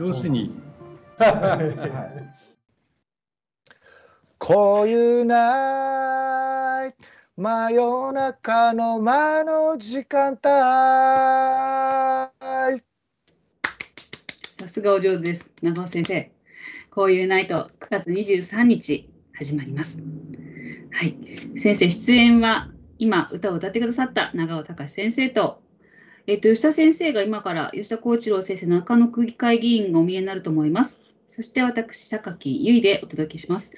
要するに、こういうない真夜中の間の時間帯さすがお上手です。長尾先生。こういうナイト9月23日始まります。はい。先生、出演は今歌を歌ってくださった長尾隆先生と、えっと、吉田先生が今から吉田幸一郎先生、中野区議会議員がお見えになると思います。そして私、高木結衣でお届けします。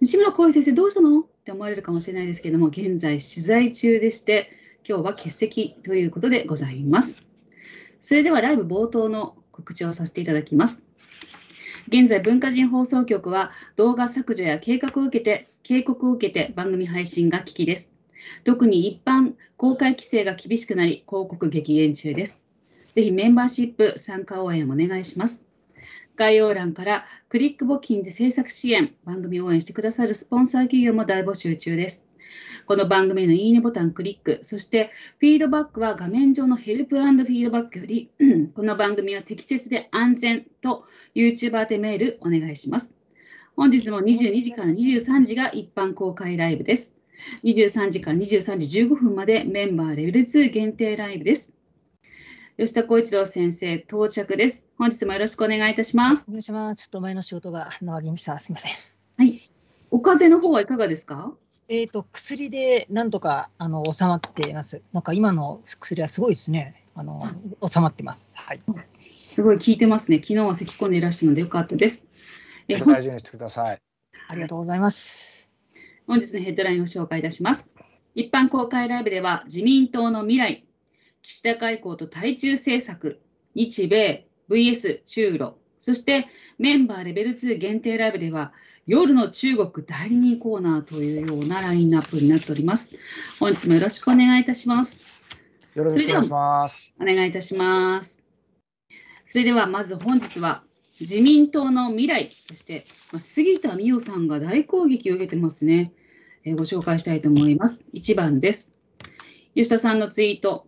西村浩一先生、どうしたの？って思われるかもしれないですけども、現在取材中でして、今日は欠席ということでございます。それではライブ冒頭の告知をさせていただきます。現在、文化人放送局は動画削除や計画を受けて、警告を受けて番組配信が危機です。特に一般公開規制が厳しくなり、広告激減中です。ぜひメンバーシップ参加応援お願いします。概要欄からクリック募金で制作支援、番組応援してくださるスポンサー企業も大募集中です。この番組のいいねボタンクリック、そしてフィードバックは画面上のヘルプフィードバックより、この番組は適切で安全と YouTube 宛てメールお願いします。本日も22時から23時が一般公開ライブです。23時から23時15分までメンバーレベル2限定ライブです。吉田浩一郎先生到着です。本日もよろしくお願いいたします。お願いします。ちょっと前の仕事が長引きました。すみません。はい。お風邪の方はいかがですか？えっ、と、薬でなんとかあの収まっています。なんか今の薬はすごいですね。あの収まってます。はい。すごい効いてますね。昨日は咳き込んでいらっしゃるのでよかったです。え大事にしてください。ありがとうございます。本日のヘッドラインを紹介いたします。一般公開ライブでは自民党の未来、岸田外交と対中政策、日米、VS 中ロ、そしてメンバーレベル2限定ライブでは夜の中国代理人コーナーというようなラインナップになっております。本日もよろしくお願いいたします。よろしくお願いします。お願いいたします。それではまず本日は自民党の未来として、杉田水脈さんが大攻撃を受けてますね、えーご紹介したいと思います。1番です。吉田さんのツイート。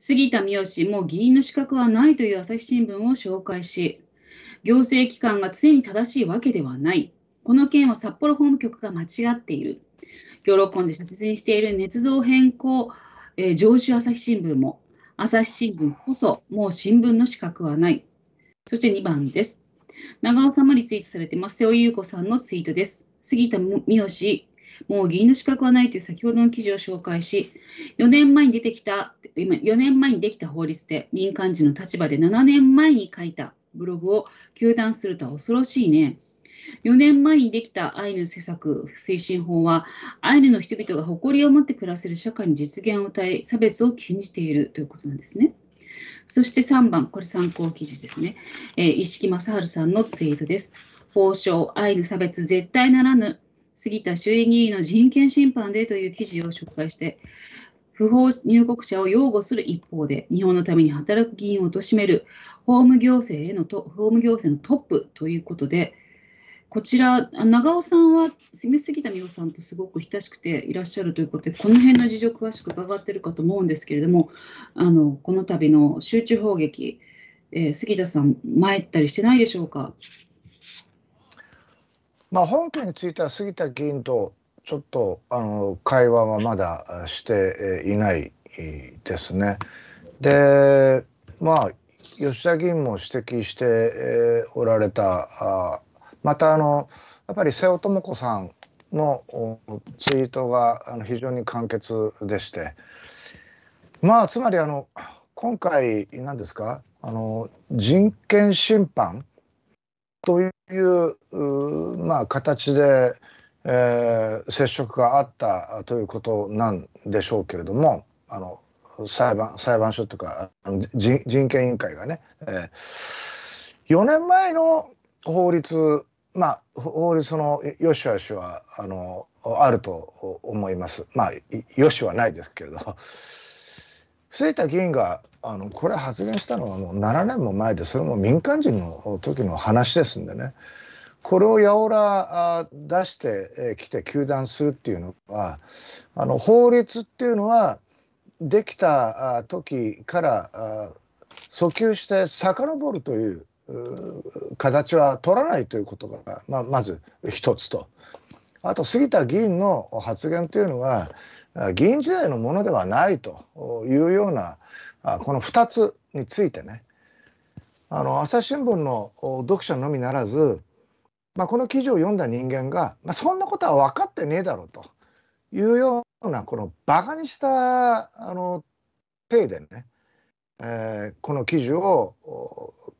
杉田水脈氏、もう議員の資格はないという朝日新聞を紹介し、行政機関が常に正しいわけではない。この件は札幌法務局が間違っている。喜んで切実にしている捏造変更、えー上州朝日新聞も、朝日新聞こそもう新聞の資格はない。そして2番です。長尾さんもリツイートされてます。瀬尾優子さんのツイートです。杉田水脈氏、もう議員の資格はないという先ほどの記事を紹介し、4年前に出てきた、今4年前にできた法律で民間人の立場で7年前に書いたブログを糾弾するとは恐ろしいね。4年前にできたアイヌ施策推進法は、アイヌの人々が誇りを持って暮らせる社会の実現を謳い、差別を禁じているということなんですね。そして3番、これ参考記事ですね。えー、石木正治さんのツイートです。法省、アイヌ差別絶対ならぬ、杉田衆院議員の人権侵犯でという記事を紹介して、不法入国者を擁護する一方で、日本のために働く議員を貶める法務行政へのと法務行政のトップということで、こちら、長尾さんは杉田美桜さんとすごく親しくていらっしゃるということで、この辺の事情詳しく伺っているかと思うんですけれども、あのこの度の集中砲撃、えー、杉田さん、参ったりしてないでしょうか？まあ、本件については杉田議員とちょっとあの会話はまだしていないですね。で、まあ、吉田議員も指摘しておられた、またあのやっぱり瀬尾智子さんのツイートがあの非常に簡潔でして、まあ、つまりあの今回、何ですかあの、人権侵犯というまあ、形で、えー、接触があったということなんでしょうけれどもあの裁判裁判所というか人権委員会がね、えー、4年前の法律まあ法律のよしあしはあのあると思います。まあよしはないですけれど。杉田議員があのこれ発言したのはもう7年も前でそれも民間人の時の話ですんでね。これをやおら出してきて糾弾するっていうのはあの法律っていうのはできた時から訴求して遡るという形は取らないということが、まあ、まず一つと。あと杉田議員の発言というのは議員時代のものではないというようなこの2つについてねあの朝日新聞の読者のみならず、まあ、この記事を読んだ人間が、まあ、そんなことは分かってねえだろうというようなこのバカにしたあの体でね、えー、この記事を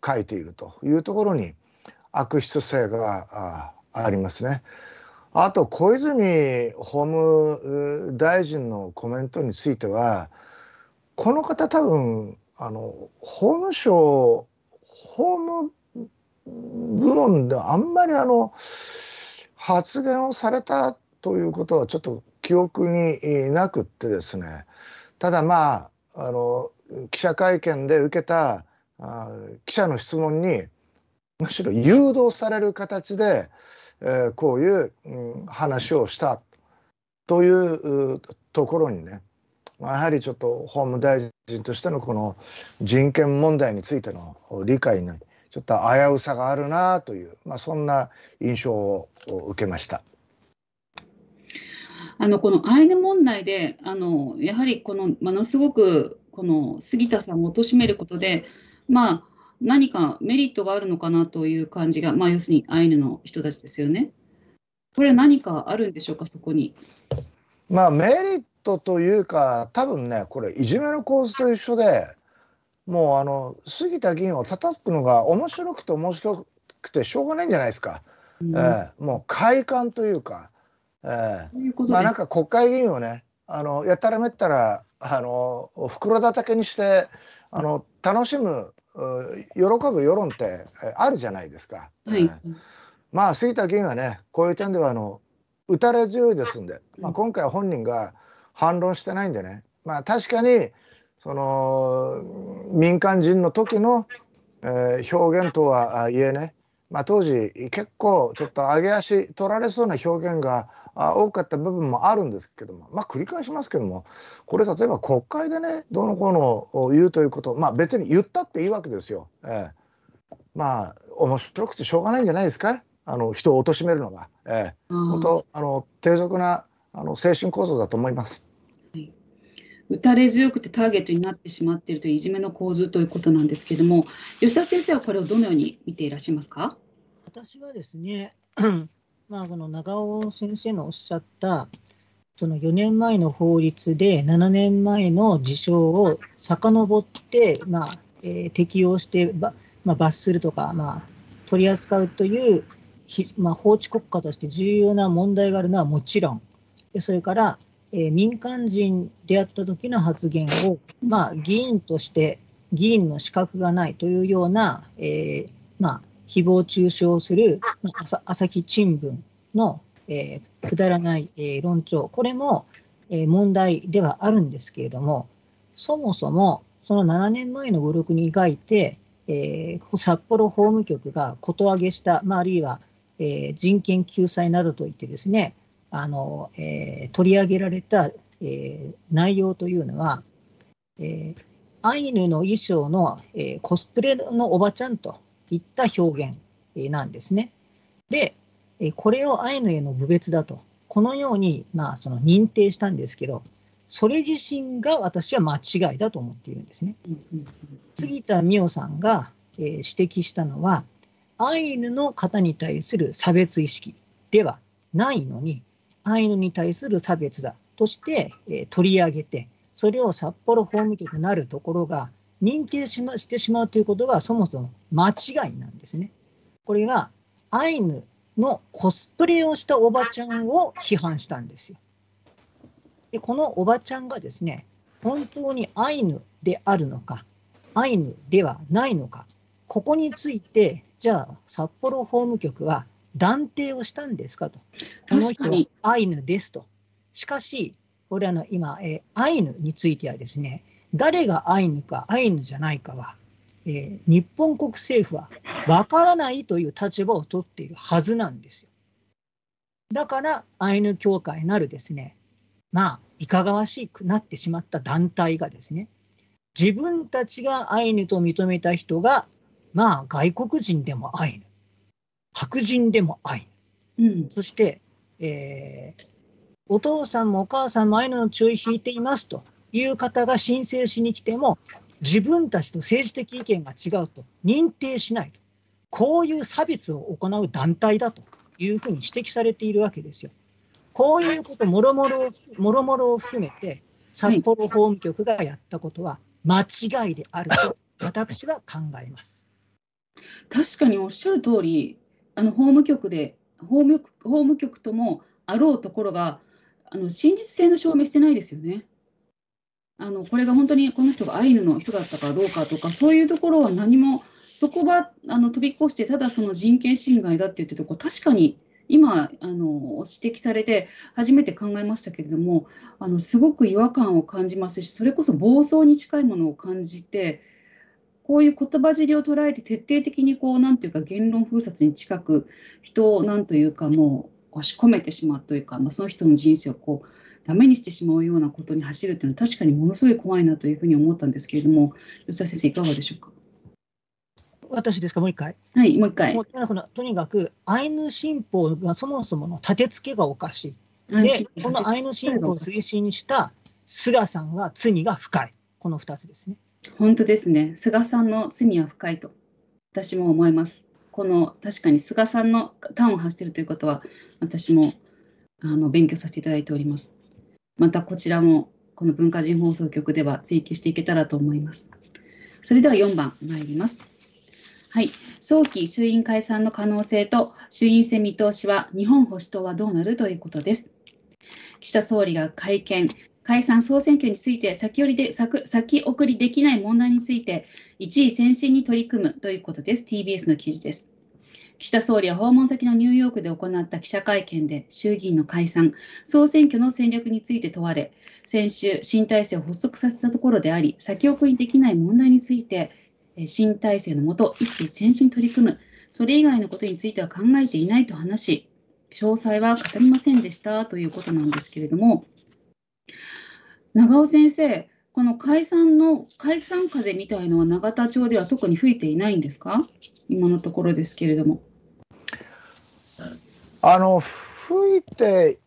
書いているというところに悪質性がありますね。あと小泉法務大臣のコメントについてはこの方多分あの法務省法務部門であんまりあの発言をされたということはちょっと記憶になくってですねただまああの記者会見で受けたあ記者の質問にむしろ誘導される形でえー、こういう、うん、話をしたというところにねまあやはりちょっと法務大臣としてのこの人権問題についての理解にちょっと危うさがあるなという、まあ、そんな印象を受けました。あのこのアイヌ問題であのやはりこのものすごくこの杉田さんを貶めることで、まあ、何かメリットがあるのかなという感じが、まあ、要するにアイヌの人たちですよね。これは何かあるんでしょうか、そこに。まあ、メリットというか、多分ね、これ、いじめの構図と一緒で、もうあの杉田議員を叩くのが面白くて面白くてしょうがないんじゃないですか。うん、えー、もう快感というか、えー、まあなんか国会議員をね、あのやったらめったらあの袋叩きにしてあの楽しむ喜ぶ世論ってあるじゃないですか。はい、まあ杉田議員はねこういう点ではあの打たれ強いですんで、まあ、今回は本人が反論してないんでね、まあ、確かにその民間人の時の、えー、表現とはいえね、まあ、当時結構ちょっと上げ足取られそうな表現が多かった部分もあるんですけども、まあ、繰り返しますけどもこれ例えば国会でねどうのこうのを言うということまあ別に言ったっていいわけですよ。えー、まあ面白くてしょうがないんじゃないですか？あの人を貶めるのが、えー、本当あの低俗なあの精神構造だと思います。打たれ強くてターゲットになってしまっているといういじめの構図ということなんですけれども、吉田先生はこれをどのように見ていらっしゃいますか？私はですね、まあ、この長尾先生のおっしゃった、その4年前の法律で7年前の事象を遡って、まあえー、適用して、まあ、罰するとか、まあ、取り扱うというまあ、法治国家として重要な問題があるのはもちろん、それから、えー、民間人であった時の発言を、まあ、議員として議員の資格がないというような、えー、まあ、誹謗中傷する、まあ、朝日新聞の、えー、くだらない、えー、論調、これも、えー、問題ではあるんですけれども、そもそもその7年前の語録に書いて、えー、札幌法務局がこと上げした、まあ、あるいは、えー、人権救済などといってですね、あの、えー、取り上げられた、えー、内容というのは、えー、アイヌの衣装の、えー、コスプレのおばちゃんといった表現、なんですね。で、これをアイヌへの侮蔑だと、このように、まあ、その認定したんですけど、それ自身が私は間違いだと思っているんですね。杉田美桜さんが、指摘したのは、アイヌの方に対する差別意識ではないのに、アイヌに対する差別だとして、取り上げて、それを札幌法務局なるところが認定し,、ま、してしまうということがそもそも間違いなんですね。これはアイヌのコスプレをしたおばちゃんを批判したんですよ。でこのおばちゃんがですね、本当にアイヌであるのか、アイヌではないのか、ここについて、じゃあ札幌法務局は断定をしたんですかと。この人はアイヌですと。しかし、これあの今、えー、アイヌについてはですね、誰がアイヌかアイヌじゃないかは、えー、日本国政府はわからないという立場を取っているはずなんですよ。だからアイヌ協会なるですね、まあ、いかがわしくなってしまった団体がですね、自分たちがアイヌと認めた人がまあ外国人でもアイヌ、白人でもアイうん。ヌ、そして、えーお父さんもお母さんもアイヌの血を引いていますという方が申請しに来ても、自分たちと政治的意見が違うと認定しないと、こういう差別を行う団体だというふうに指摘されているわけですよ。こういうこともろもろもろもろを含めて、札幌法務局がやったことは間違いであると私は考えます。確かにおっしゃる通り、あの法務局で、法務局法務局ともあろうところが、あの真実性の証明してないですよね。あのこれが本当にこの人がアイヌの人だったかどうかとか、そういうところは何も、そこはあの飛び越して、ただその人権侵害だって言ってるとこ、確かに今あの、指摘されて、初めて考えましたけれども、あのすごく違和感を感じますし、それこそ暴走に近いものを感じて、こういう言葉尻を捉えて、徹底的にこう、なんていうか、言論封殺に近く、人をなんというか、もう押し込めてしまうというか、まあ、その人の人生をこう、ダメにしてしまうようなことに走るというのは、確かにものすごい怖いなというふうに思ったんですけれども、吉田先生、いかがでしょうか？私ですか、もう一回。はい、もう一回も。うとにかくアイヌ新法がそもそもの立て付けがおかしい。で、このアイヌ新法を推進した菅さんは罪が深い。この2つですね。本当ですね。菅さんの罪は深いと、私も思います。この確かに菅さんの端を発しているということは、私もあの勉強させていただいております。またこちらも、この文化人放送局では追求していけたらと思います。それでは4番参ります。はい、早期衆院解散の可能性と衆院選見通しは日本保守党はどうなるということです。岸田総理が会見、解散・総選挙について先折りで先先送りできない問題について一位先進に取り組むということです。TBS の記事です。岸田総理は訪問先のニューヨークで行った記者会見で衆議院の解散・総選挙の戦略について問われ、先週、新体制を発足させたところであり、先送りできない問題について、新体制のもと、一位先進取り組む、それ以外のことについては考えていないと話し、詳細は語りませんでしたということなんですけれども、長尾先生、この解散の解散風みたいのは永田町では特に吹いていないんですか？今のところですけれども。あの吹いて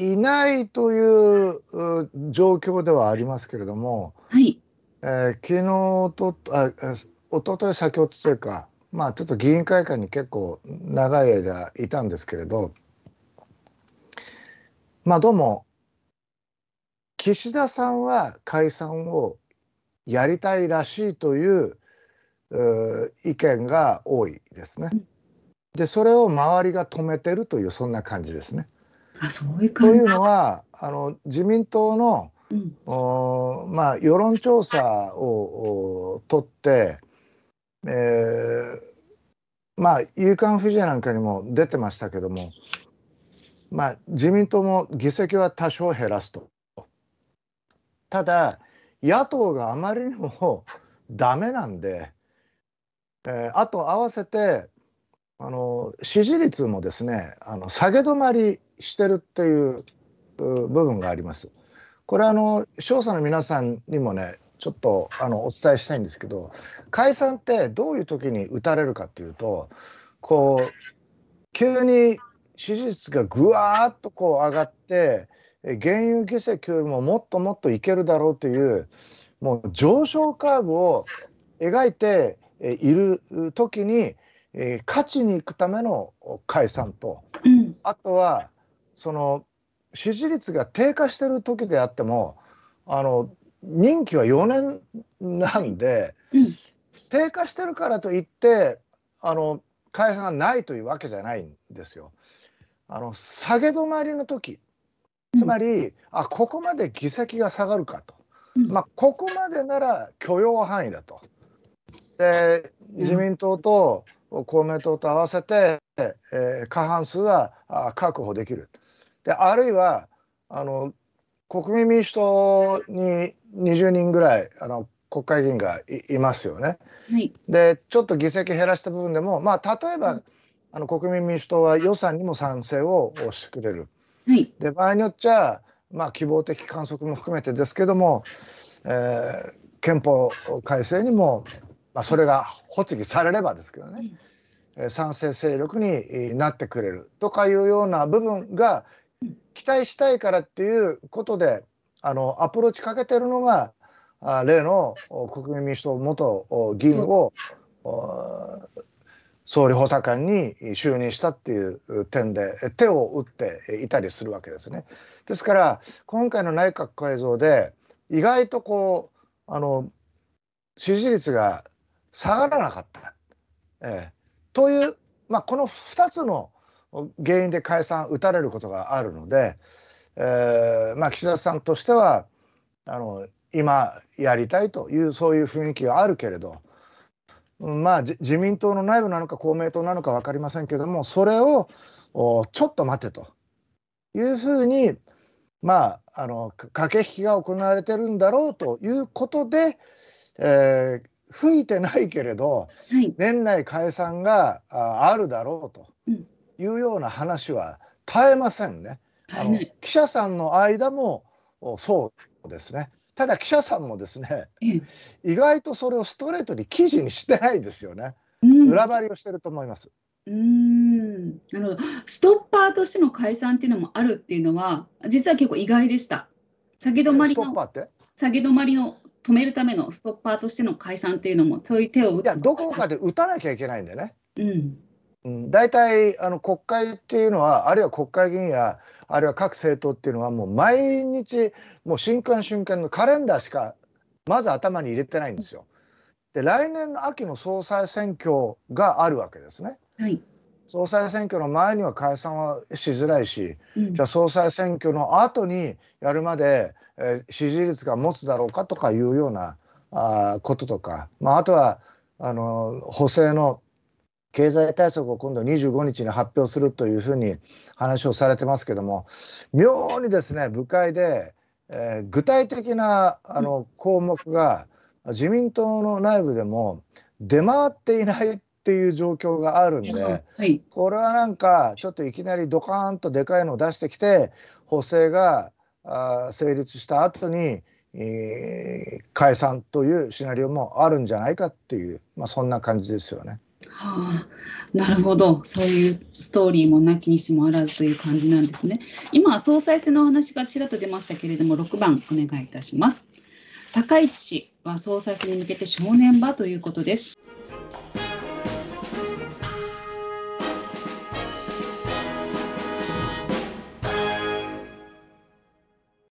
いないというう状況ではありますけれども、はい。えー昨日とあえー一昨日先ほどというか、まあ、ちょっと議員会館に結構長い間いたんですけれど、まあ、どうも岸田さんは解散をやりたいらしいというう意見が多いですね。でそれを周りが止めてるというそんな感じですね。あ、そういうという感じ。のはあの自民党のうん。おーまあ、世論調査をお取って、えーまあ、夕刊フジなんかにも出てましたけども、まあ、自民党も議席は多少減らすと。ただ、野党があまりにも ダメなんで、えーあと合わせてあの支持率もですねあの下げ止まりしてるっていう部分があります。これはあの少佐の皆さんにもねちょっとあのお伝えしたいんですけど解散ってどういう時に打たれるかっていうとこう急に支持率がぐわーっとこう上がってえ現有議席よりももっともっといけるだろうというもう上昇カーブを描いている時にえー勝ちに行くための解散とうん。あとはその支持率が低下してる時であってもあの任期は4年なんでうん。低下してるからといってあの解散がないというわけじゃないんですよ。あの下げ止まりの時つまり、あここまで議席が下がるかと、うんまあ、ここまでなら許容範囲だと。で自民党と公明党と合わせて、えー過半数はあ確保できる。であるいはあの国民民主党に20人ぐらいあの国会議員がいいますよね。はい。でちょっと議席減らした部分でも、まあ、例えばあの国民民主党は予算にも賛成をしてくれる。はい。で場合によっちゃ、まあ、希望的観測も含めてですけども、えー憲法改正にもまあ、それが発議されればですけどね、うん、賛成勢力になってくれるとかいうような部分が期待したいからっていうことであのアプローチかけてるのがあ例の国民民主党元議員を総理補佐官に就任したっていう点で手を打っていたりするわけですね。ですから今回の内閣改造で意外とこうあの支持率が下がらなかった。えー、という、まあ、この2つの原因で解散打たれることがあるので、えーまあ、岸田さんとしてはあの今やりたいというそういう雰囲気があるけれど、まあ、自民党の内部なのか公明党なのか分かりませんけどもそれをちょっと待てというふうにまああの駆け引きが行われてるんだろうということで、えー、吹いてないけれど、はい、年内解散があるだろうというような話は絶えませんね。あの記者さんの間もそうですね。ただ記者さんもですね、意外とそれをストレートに記事にしてないですよね。うん、裏張りをしてると思います。うんなるほどストッパーとしての解散っていうのもあるっていうのは実は結構意外でした。下げ止まりの下げ止まりの止めるためのストッパーとしての解散っていうのもそういう手を打ついやどこかで打たなきゃいけないんでね。うん大体あの国会っていうのはあるいは国会議員やあるいは各政党っていうのはもう毎日もう瞬間瞬間のカレンダーしかまず頭に入れてないんですよ。で来年の秋の総裁選挙があるわけですね。はい、総裁選挙の前には解散はしづらいし、うん、じゃあ総裁選挙の後にやるまで、えー、支持率が持つだろうかとかいうようなあこととか、まあ、あとはあの補正の経済対策を今度25日に発表するというふうに話をされてますけども妙にですね部会で、えー、具体的なあの項目が自民党の内部でも出回っていないっていう状況があるんで、はい、これはなんかちょっといきなりドカーンとでかいのを出してきて補正があ成立した後に、えー、解散というシナリオもあるんじゃないかっていう、まあ、そんな感じですよね。はあ、なるほど、そういうストーリーもなきにしもあらずという感じなんですね。今、総裁選のお話がちらっと出ましたけれども、6番お願いいたします。高市氏は総裁選に向けて正念場ということです。